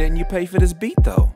Didn't you pay for this beat though?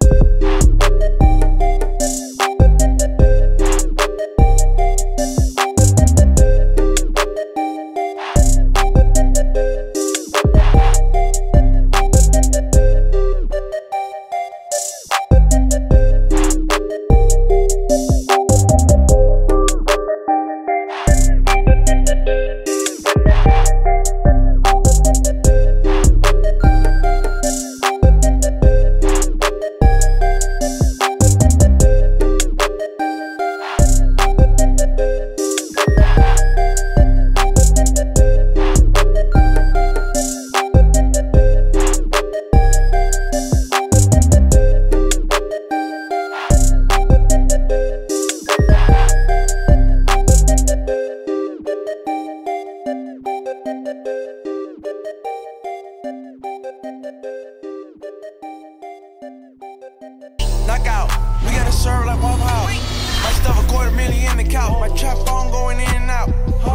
We gotta serve like Waffle House. My stuff a quarter million in the couch. My trap phone going in and out.